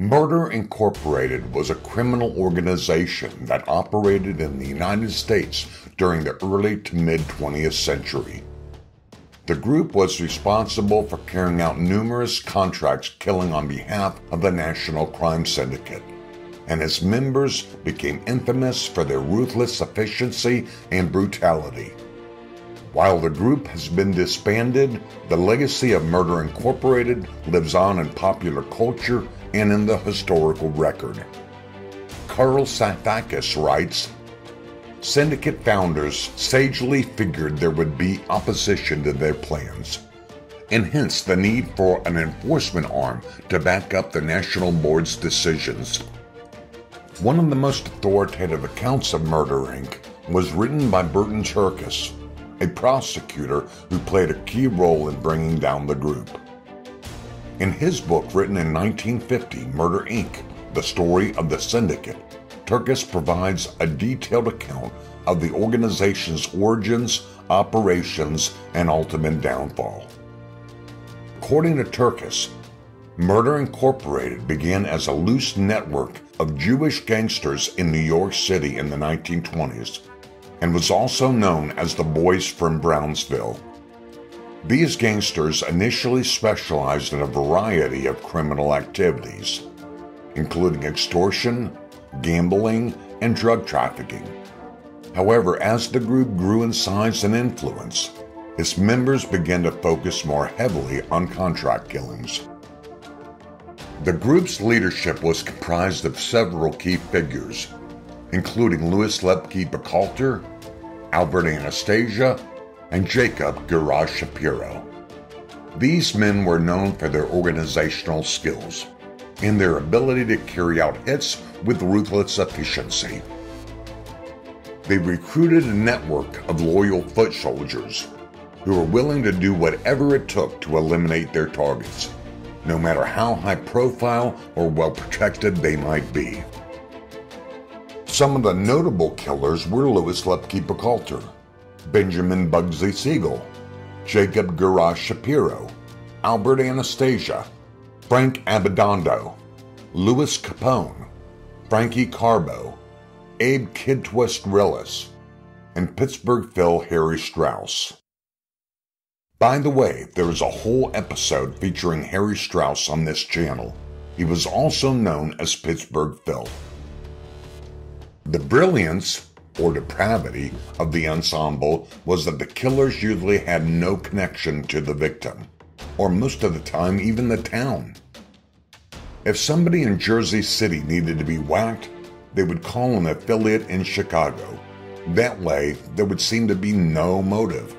Murder Incorporated was a criminal organization that operated in the United States during the early to mid 20th century. The group was responsible for carrying out numerous contracts killing on behalf of the National Crime Syndicate, and its members became infamous for their ruthless efficiency and brutality. While the group has been disbanded, the legacy of Murder Incorporated lives on in popular culture and in the historical record. Carl Sifakis writes Syndicate founders sagely figured there would be opposition to their plans, and hence the need for an enforcement arm to back up the National Board's decisions. One of the most authoritative accounts of Murder Inc. was written by Burton Turkus a prosecutor who played a key role in bringing down the group. In his book written in 1950, Murder Inc., The Story of the Syndicate, Turkus provides a detailed account of the organization's origins, operations, and ultimate downfall. According to Turkus, Murder Incorporated began as a loose network of Jewish gangsters in New York City in the 1920s and was also known as the Boys from Brownsville. These gangsters initially specialized in a variety of criminal activities, including extortion, gambling, and drug trafficking. However, as the group grew in size and influence, its members began to focus more heavily on contract killings. The group's leadership was comprised of several key figures, including Louis Lepke Buchalter, Albert Anastasia, and Jacob Gurrah Shapiro. These men were known for their organizational skills and their ability to carry out hits with ruthless efficiency. They recruited a network of loyal foot soldiers who were willing to do whatever it took to eliminate their targets, no matter how high profile or well protected they might be. Some of the notable killers were Louis Lepke Buchalter, Benjamin Bugsy Siegel, Jacob Gurrah Shapiro, Albert Anastasia, Frank Abbandando, Louis Capone, Frankie Carbo, Abe Kid Twist Reles, and Pittsburgh Phil Harry Strauss. By the way, there is a whole episode featuring Harry Strauss on this channel. He was also known as Pittsburgh Phil. The brilliance or depravity of the ensemble was that the killers usually had no connection to the victim, or most of the time, even the town. If somebody in Jersey City needed to be whacked, they would call an affiliate in Chicago. That way, there would seem to be no motive.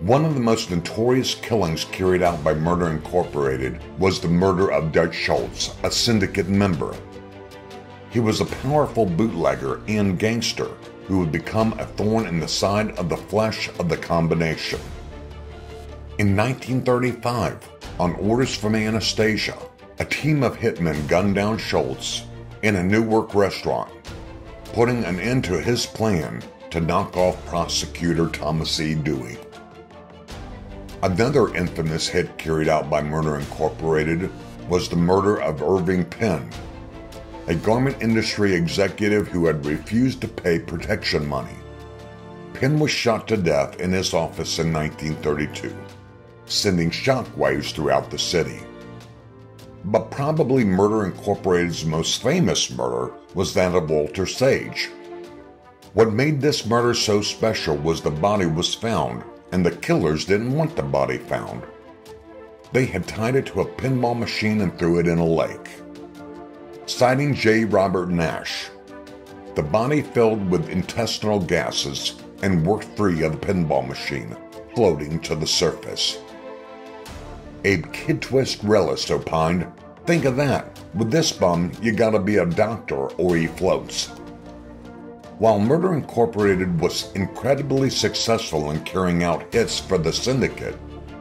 One of the most notorious killings carried out by Murder Incorporated was the murder of Dutch Schultz, a syndicate member. He was a powerful bootlegger and gangster who would become a thorn in the side of the flesh of the combination. In 1935, on orders from Anastasia, a team of hitmen gunned down Schultz in a Newark restaurant, putting an end to his plan to knock off prosecutor Thomas E. Dewey. Another infamous hit carried out by Murder Incorporated was the murder of Irving Penn, a garment industry executive who had refused to pay protection money. Penn was shot to death in his office in 1932, sending shockwaves throughout the city. But probably Murder Incorporated's most famous murder was that of Walter Sage. What made this murder so special was the body was found, and the killers didn't want the body found. They had tied it to a pinball machine and threw it in a lake citing Jay Robert Nash. The body filled with intestinal gases and worked free of the pinball machine, floating to the surface. Abe Kid Twist Reles opined, Think of that. With this bum, you gotta be a doctor or he floats. While Murder Incorporated was incredibly successful in carrying out hits for the syndicate,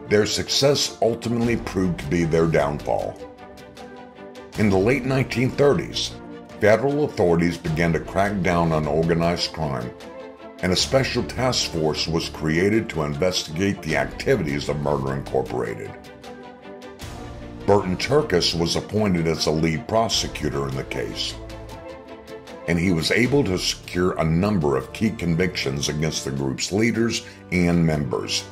their success ultimately proved to be their downfall. In the late 1930s, federal authorities began to crack down on organized crime, and a special task force was created to investigate the activities of Murder Incorporated. Burton Turkus was appointed as the lead prosecutor in the case, and he was able to secure a number of key convictions against the group's leaders and members.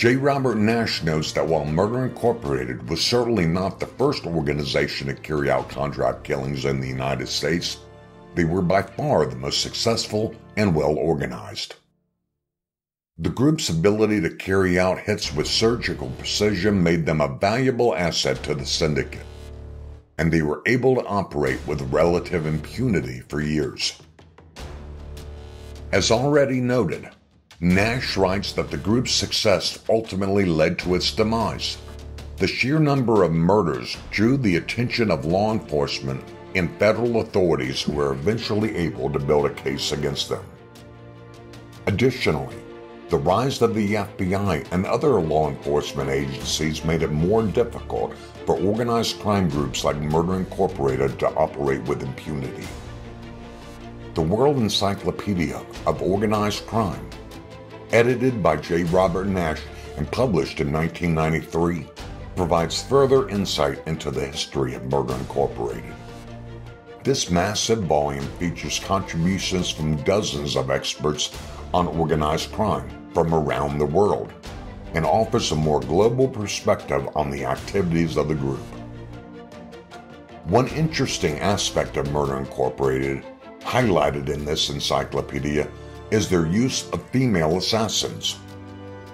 Jay Robert Nash notes that while Murder Incorporated was certainly not the first organization to carry out contract killings in the United States, they were by far the most successful and well organized. The group's ability to carry out hits with surgical precision made them a valuable asset to the syndicate, and they were able to operate with relative impunity for years. As already noted, Nash writes that the group's success ultimately led to its demise. The sheer number of murders drew the attention of law enforcement and federal authorities who were eventually able to build a case against them. Additionally, the rise of the FBI and other law enforcement agencies made it more difficult for organized crime groups like Murder Incorporated to operate with impunity. The World Encyclopedia of Organized Crime edited by Jay Robert Nash and published in 1993, provides further insight into the history of Murder Incorporated. This massive volume features contributions from dozens of experts on organized crime from around the world and offers a more global perspective on the activities of the group. One interesting aspect of Murder Incorporated, highlighted in this encyclopedia, is their use of female assassins.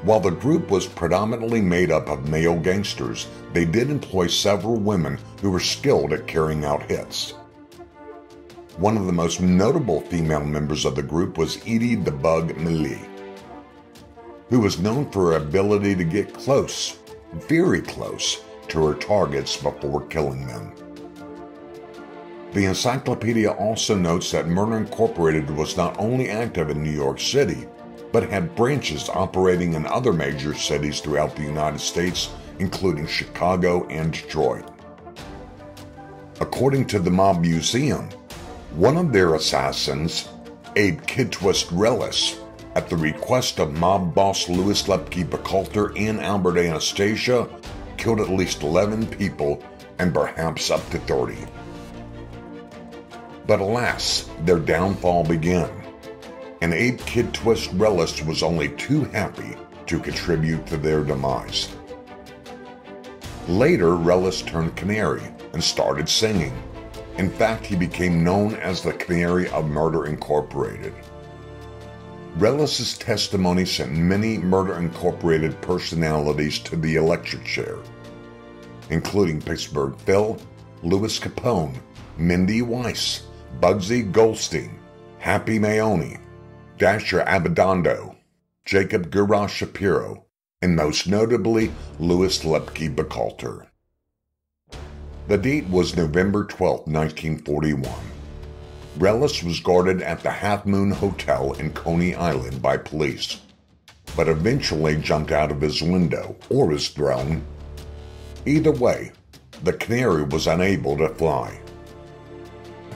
While the group was predominantly made up of male gangsters, they did employ several women who were skilled at carrying out hits. One of the most notable female members of the group was Edie the Bug Millie, who was known for her ability to get close, very close, to her targets before killing them. The encyclopedia also notes that Murder Incorporated was not only active in New York City, but had branches operating in other major cities throughout the United States, including Chicago and Detroit. According to the Mob Museum, one of their assassins, Abe Kid Twist Reles, at the request of mob boss Louis Lepke Buchalter and Albert Anastasia, killed at least 11 people and perhaps up to 30. But alas, their downfall began, and Abe Kid Twist Reles was only too happy to contribute to their demise. Later, Reles turned canary and started singing. In fact, he became known as the Canary of Murder Incorporated. Reles's testimony sent many Murder Incorporated personalities to the electric chair, including Pittsburgh Phil, Louis Capone, Mendy Weiss, Bugsy Goldstein, Happy Maione, Dasher Abbandando, Jacob Gurrah Shapiro, and most notably Louis Lepke Buchalter. The date was November 12, 1941. Reles was guarded at the Half Moon Hotel in Coney Island by police, but eventually jumped out of his window or his throne. Either way, the canary was unable to fly.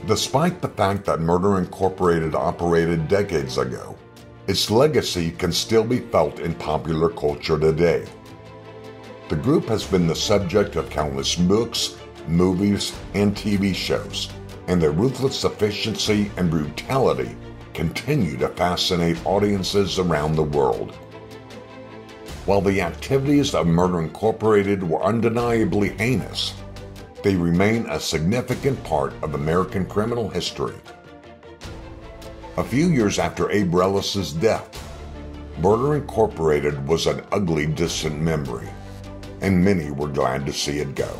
Despite the fact that Murder Incorporated operated decades ago, its legacy can still be felt in popular culture today. The group has been the subject of countless books, movies, and TV shows, and their ruthless efficiency and brutality continue to fascinate audiences around the world. While the activities of Murder Incorporated were undeniably heinous, they remain a significant part of American criminal history. A few years after Abe Reles's death, Murder Incorporated was an ugly distant memory, and many were glad to see it go.